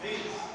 Peace.